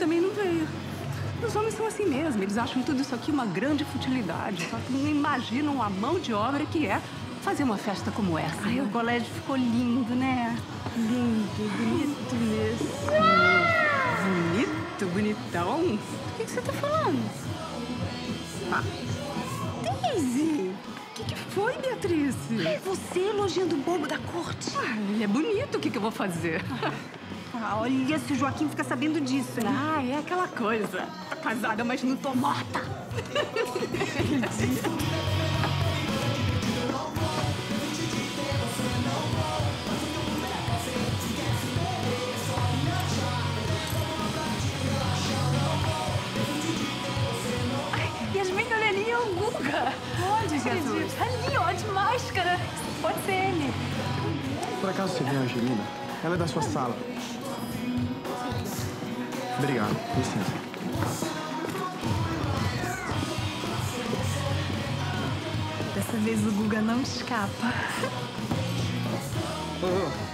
também não veio. Os homens são assim mesmo, eles acham tudo isso aqui uma grande futilidade, só que não imaginam a mão de obra que é fazer uma festa como essa. Ai, né? o colégio ficou lindo, né? Lindo, bonito mesmo. Bonito, bonitão. Do que, que você tá falando? Ah, Daisy! O que, que foi, Beatriz? É você elogiando o bobo da corte. Ah, ele é bonito, o que, que eu vou fazer? Ah, olha se o Joaquim fica sabendo disso, hein? Ah, é aquela coisa. Tô casada, mas não tô morta. Yasmin, olha ali, é o Guga. Onde, Jesus? Ali, ó, de máscara. Pode ser ele. Por acaso você viu a Angelina? Ela é da sua sala. Obrigado. Licença. Dessa vez o Guga não escapa.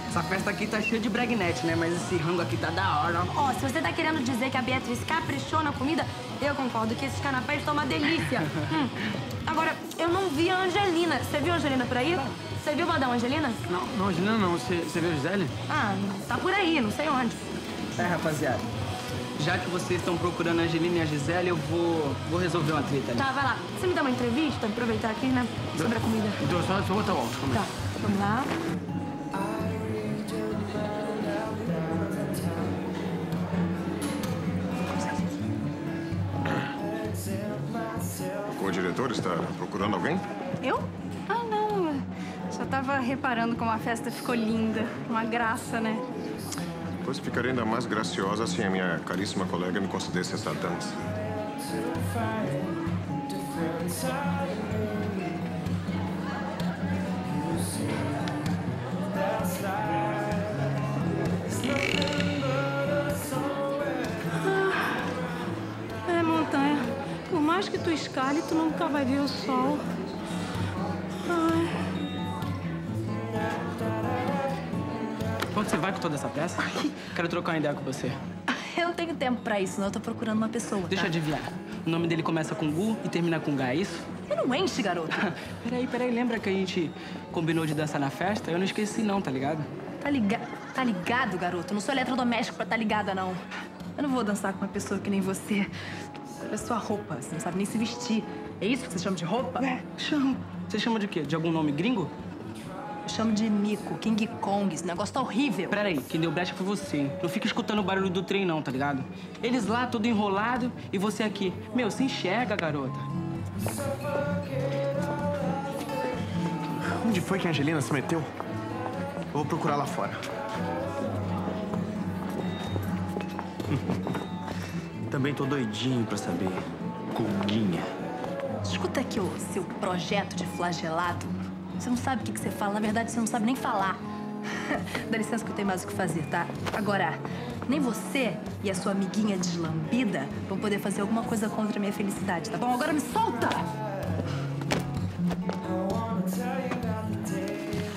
Essa festa aqui tá cheia de bregnete, né? Mas esse rango aqui tá da hora. Ó, se você tá querendo dizer que a Beatriz caprichou na comida, eu concordo que esses canapés estão uma delícia. Hum. Agora, eu não vi a Angelina. Você viu a Angelina por aí? Você viu Madame Angelina? Não, não, Angelina não. Você, você viu a Gisele? Ah, tá por aí, não sei onde. É, rapaziada. Já que vocês estão procurando a Angelina e a Gisele, eu vou, vou resolver uma treta ali. Tá, vai lá. Você me dá uma entrevista? Aproveitar aqui, né? Sobre a comida. Então, só, só botar o aí. Tá, vamos lá. Diretor está procurando alguém? Eu? Ah, não. Só tava reparando como a festa ficou linda. Uma graça, né? Pois ficaria ainda mais graciosa se a minha caríssima colega me concedesse essa dança. É, tu nunca vai ver o sol. Ai. Quando você vai com toda essa peça? Quero trocar uma ideia com você. Eu não tenho tempo pra isso, não. Eu tô procurando uma pessoa. Deixa eu tá? adivinhar. O nome dele começa com Gu e termina com Gá, é isso? Você não enche, garoto. peraí, peraí. Lembra que a gente combinou de dançar na festa? Eu não esqueci não, tá ligado? Tá, liga... tá ligado, garoto? Eu não sou eletrodoméstico pra tá ligada, não. Eu não vou dançar com uma pessoa que nem você. Olha sua roupa, você não sabe nem se vestir. É isso que você chama de roupa? É, chamo. Você chama de quê? De algum nome gringo? Eu chamo de mico, King Kong. Esse negócio tá horrível. Peraí, quem deu brecha foi você. hein? Não fica escutando o barulho do trem não, tá ligado? Eles lá, tudo enrolado, e você aqui. Meu, se enxerga, garota. Onde foi que a Angelina se meteu? Eu vou procurar lá fora. Também tô doidinho pra saber. Guguinha. Escuta aqui o seu projeto de flagelado. Você não sabe o que, que você fala. Na verdade, você não sabe nem falar. Dá licença que eu tenho mais o que fazer, tá? Agora, nem você e a sua amiguinha deslambida vão poder fazer alguma coisa contra a minha felicidade, tá bom? Agora me solta!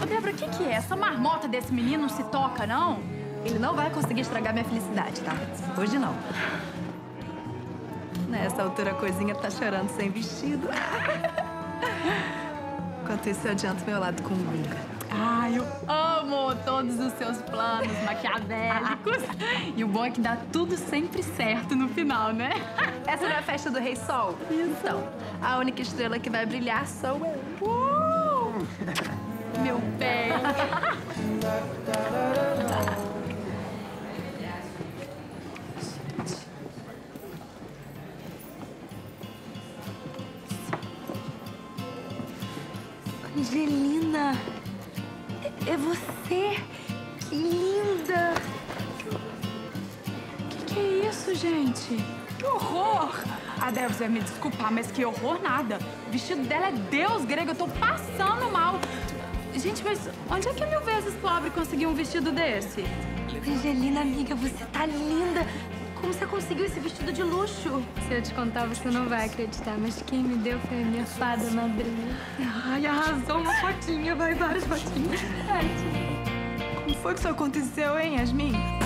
Ô, Débora, o que, que é? Essa marmota desse menino não se toca, não? Ele não vai conseguir estragar minha felicidade, tá? Hoje não. Nessa altura, a coisinha tá chorando sem vestido. Enquanto isso, eu adianto meu lado com o Guga. Ai, eu amo todos os seus planos maquiavélicos. e o bom é que dá tudo sempre certo no final, né? Essa não é a festa do Rei Sol? Então, a única estrela que vai brilhar sou eu. Uh! Meu bem. Angelina, é- é você? Que linda! Que que é isso, gente? Que horror! A Débora vai me desculpar, mas que horror nada. O vestido dela é deus grego, eu tô passando mal. Gente, mas onde é que mil vezes pobre conseguiu um vestido desse? Angelina, amiga, você tá linda! Como você conseguiu esse vestido de luxo? Se eu te contar, você não vai acreditar, mas quem me deu foi a minha fada madrinha. Ai, arrasou uma fotinha, vai várias fotinhas. Como foi que isso aconteceu, hein, Yasmin?